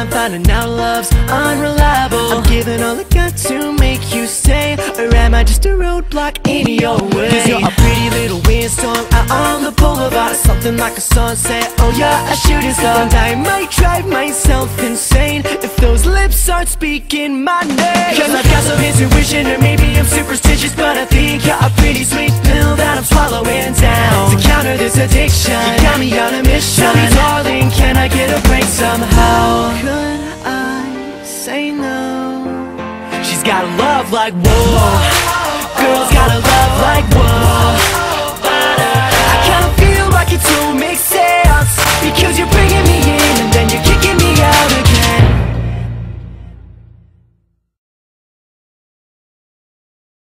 I'm finding out love's unreliable. I'm giving all I got to make you stay Or am I just a roadblock in your way? Cause you're a pretty little windstorm out on the boulevard. Something like a sunset, oh yeah, a shooting star. And I might drive myself insane If those lips start speaking my name. Cause I've got some intuition or maybe I'm superstitious But I think you're a pretty sweet pill that I'm swallowing down. To counter this addiction, you got me on a mission. Tell me darling, can I get a break somehow? Say no? She's got a love like whoa Girls got a love like whoa I kinda feel like it don't make sense Because you're bringing me